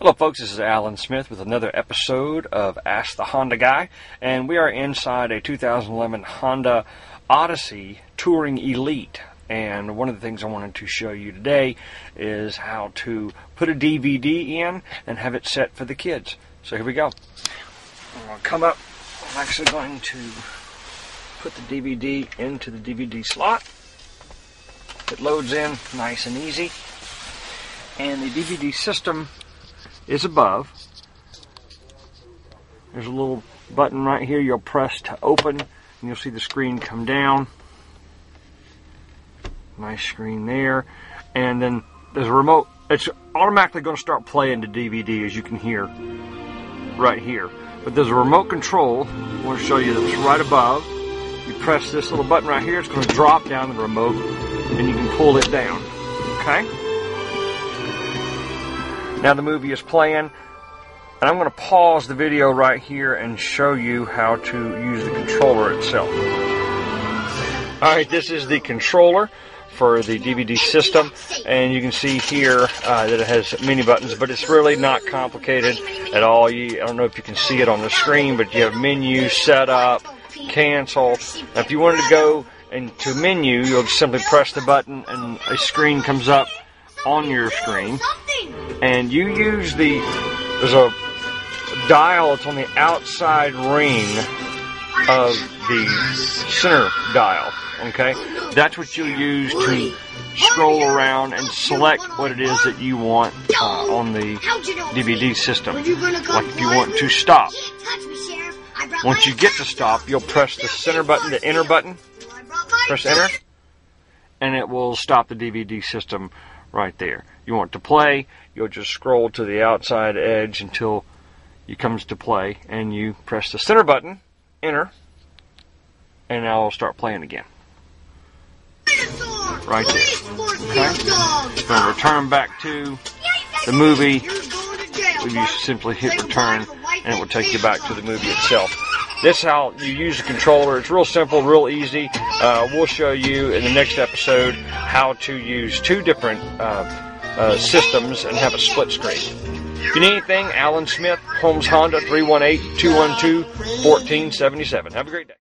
Hello, folks. This is Allen Smith with another episode of Ask the Honda Guy, and we are inside a 2011 Honda Odyssey Touring Elite. And one of the things I wanted to show you today is how to put a DVD in and have it set for the kids. So here we go. I'm going to come up. I'm actually going to put the DVD into the DVD slot. It loads in nice and easy. And the DVD system is above. There's a little button right here you'll press to open and you'll see the screen come down. Nice screen there. And then there's a remote. It's automatically going to start playing the DVD as you can hear right here. But there's a remote control. I want to show you that's right above. You press this little button right here. It's going to drop down the remote and you can pull it down. Okay? Now the movie is playing, and I'm going to pause the video right here and show you how to use the controller itself. Alright, this is the controller for the DVD system, and you can see here uh, that it has many buttons, but it's really not complicated at all. You, I don't know if you can see it on the screen, but you have menu, setup, cancel. Now, if you wanted to go into menu, you'll simply press the button and a screen comes up on your screen and you use the there's a dial that's on the outside ring of the center dial okay? That's what you use to scroll around and select what it is that you want uh, on the DVD system. Like if you want to stop. Once you get to stop you'll press the center button the enter button. Press enter and it will stop the DVD system right there. You want to play, you'll just scroll to the outside edge until it comes to play, and you press the center button, enter, and now it'll start playing again. Right there. Okay? To return back to the movie. You simply hit return, and it will take you back to the movie itself. This is how you use the controller. It's real simple, real easy. Uh, we'll show you in the next episode how to use two different uh, uh, systems and have a split screen. If you need anything, Allen Smith, Holmes Honda, 318 212 1477. Have a great day.